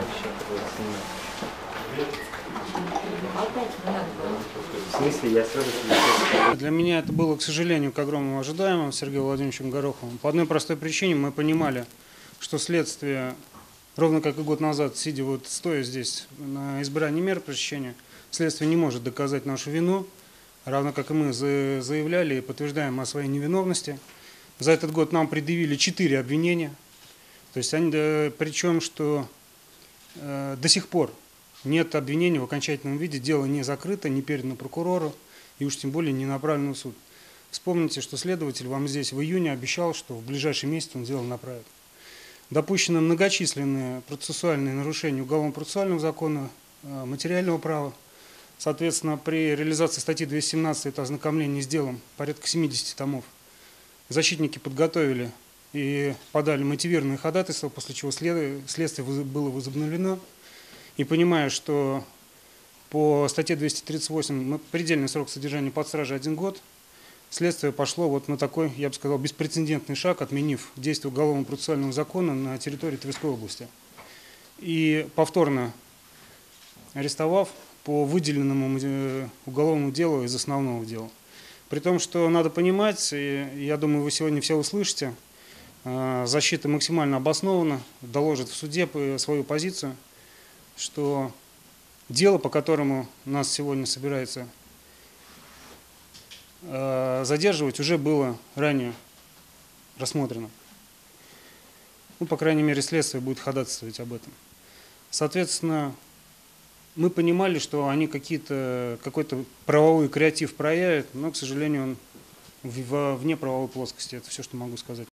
снимать. Не надо было. В смысле, я сразу Для меня это было, к сожалению, к огромному ожидаемому Сергеем Владимировичем Гороховым. По одной простой причине мы понимали, что следствие, ровно как и год назад, сидя вот стоя здесь на избрании мер пресечения, следствие не может доказать нашу вину, равно как и мы за- заявляли и подтверждаем о своей невиновности. За этот год нам предъявили четыре обвинения. То есть они, причем, что до сих пор нет обвинений в окончательном виде, дело не закрыто, не передано прокурору и уж тем более не направлено в суд. Вспомните, что следователь вам здесь в июне обещал, что в ближайший месяц он дело направит. Допущены многочисленные процессуальные нарушения уголовно-процессуального закона, э, материального права. Соответственно, при реализации статьи 217 это ознакомление с делом порядка 70 томов. Защитники подготовили и подали мотивированные ходатайства, после чего след- следствие было возобновлено. И понимая, что по статье 238 мы- предельный срок содержания под стражей один год, следствие пошло вот на такой, я бы сказал, беспрецедентный шаг, отменив действие уголовно процессуального закона на территории Тверской области. И повторно арестовав по выделенному э, уголовному делу из основного дела. При том, что надо понимать, и я думаю, вы сегодня все услышите, защита максимально обоснована, доложит в суде по- свою позицию, что дело, по которому нас сегодня собирается э, задерживать, уже было ранее рассмотрено. Ну, по крайней мере, следствие будет ходатайствовать об этом. Соответственно, мы понимали, что они какие-то, какой-то правовой креатив проявят, но, к сожалению, он вне правовой плоскости. Это все, что могу сказать.